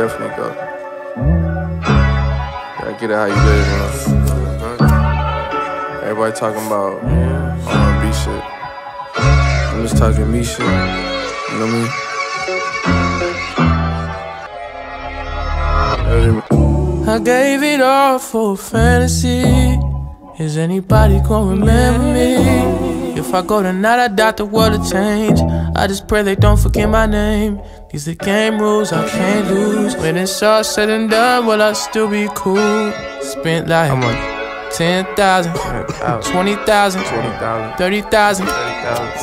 definitely go. Gotta get it how you live, man. Everybody talking about R&B shit. I'm just talking me shit. You know what I mean? I gave it all for a fantasy. Is anybody gonna remember me? If I go tonight, I doubt the world will change. I just pray they don't forget my name. These the game rules I can't lose. When it's all said and done, will I still be cool? Spent like 10,000, 20,000, 30,000,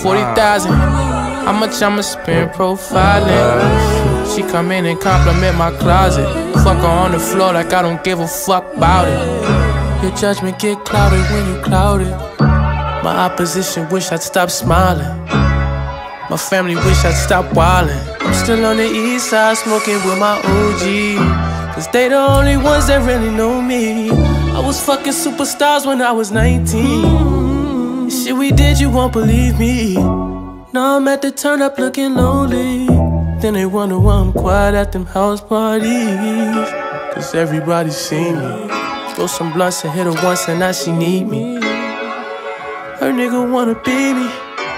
40,000. How much I'ma spend profiling? She come in and compliment my closet. Fuck her on the floor like I don't give a fuck about it. Your judgment get clouded when you clouded. My opposition wish I'd stop smiling. My family wish I'd stop wildin'. I'm still on the east side smoking with my OG. Cause they the only ones that really know me. I was fucking superstars when I was 19. The shit we did, you won't believe me. Now I'm at the turn up looking lonely. Then they wonder why I'm quiet at them house parties. Cause everybody seen me. Throw some blunts and hit her once and now she need me. Her nigga wanna be me,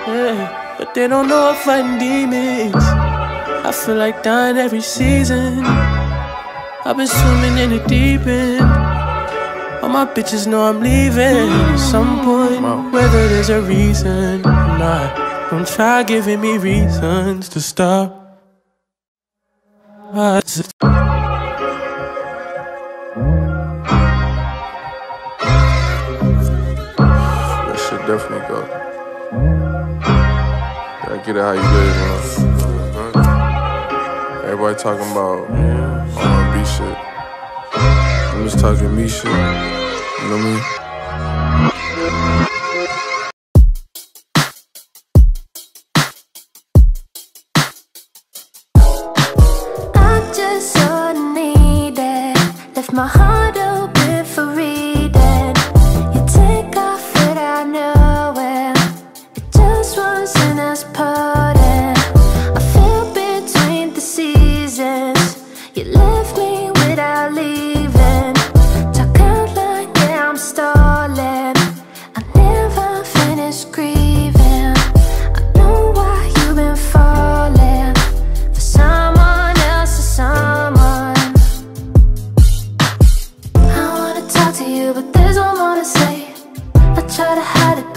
yeah, but they don't know I'm fighting demons. I feel like dying every season. I've been swimming in the deep end. All my bitches know I'm leaving at some point, whether there's a reason or not. Don't try giving me reasons to stop. That should definitely go. Get it how you live, man. Everybody talking about R&B oh, shit. I'm just talking me shit. You know what I mean?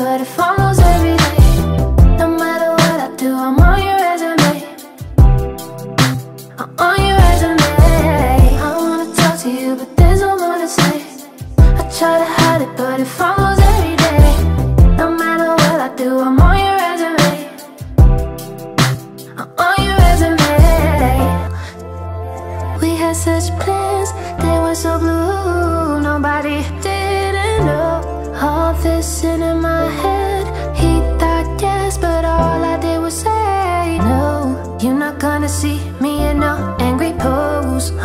But it follows every day. No matter what I do, I'm on your resume. I'm on your resume. I wanna talk to you, but there's no more to say. I try to hide it, but it follows every day. No matter what I do, I'm on your resume. I'm on your resume. We had such plans,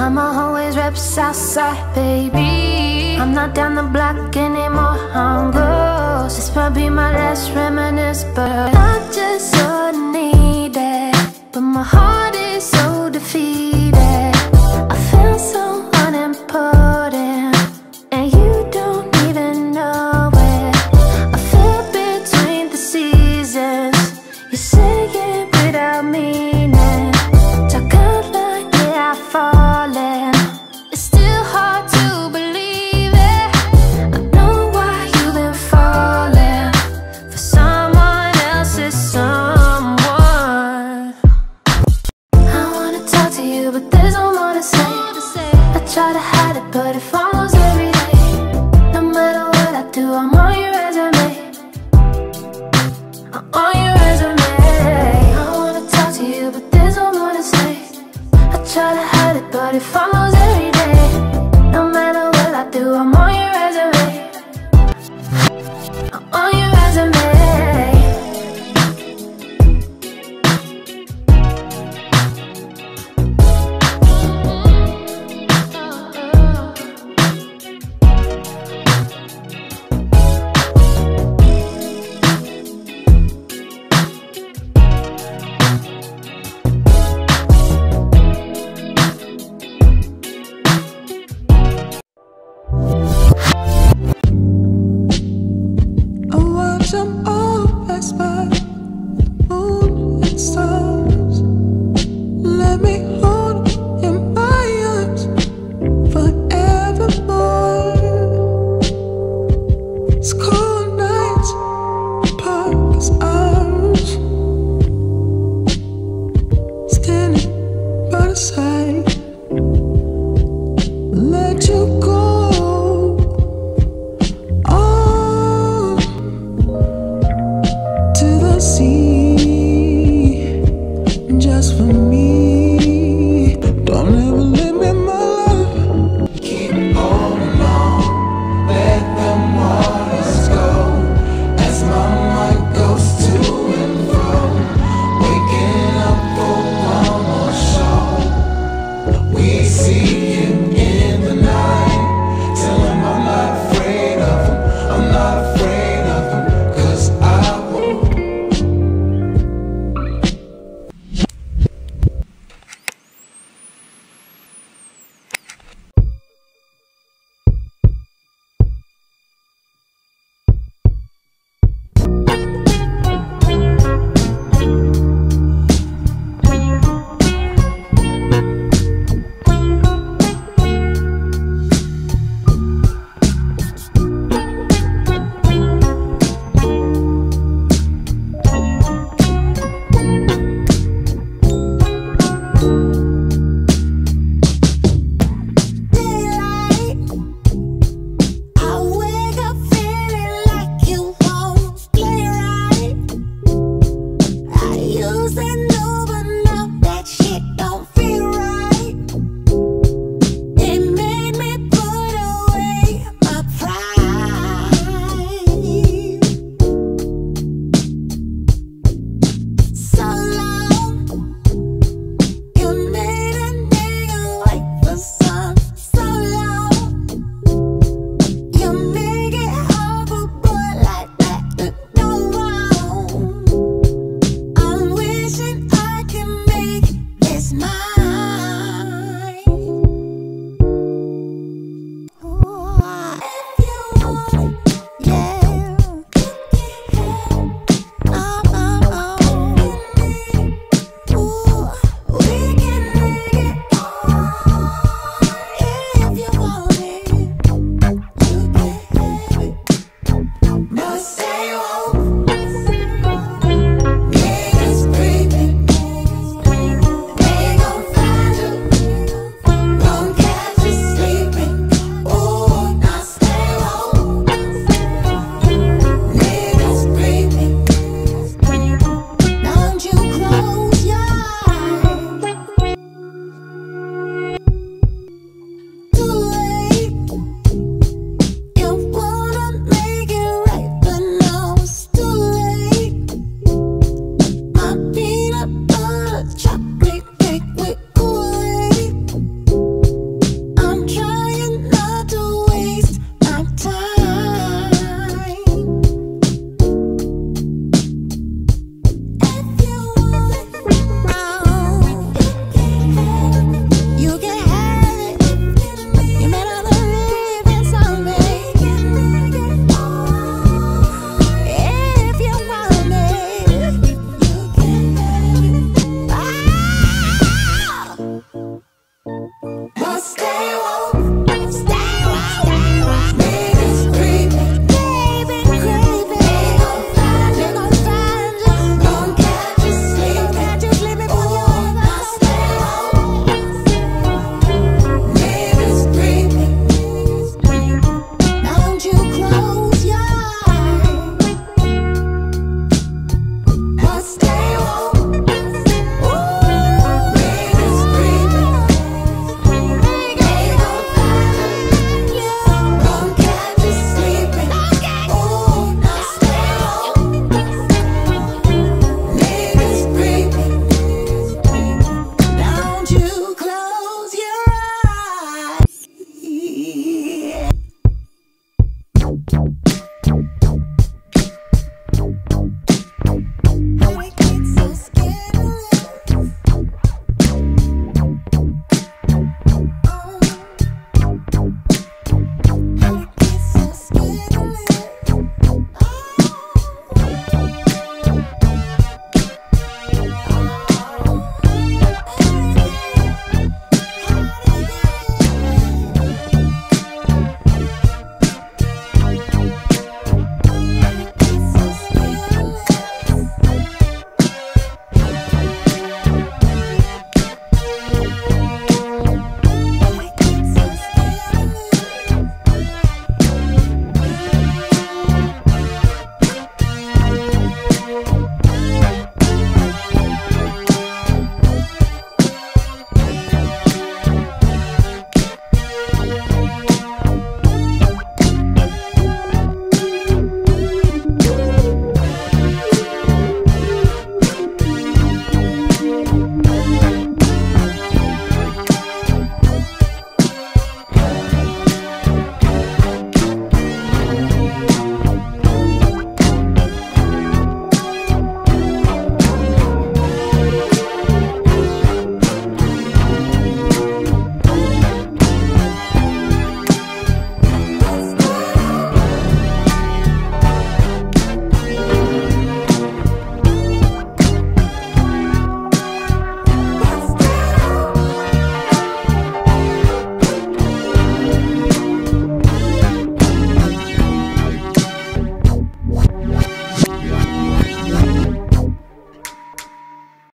I'ma always rep Southside, baby. I'm not down the block anymore. I'm gross. This might be my last reminisce, but I'm just so needed. But my heart is so defeated.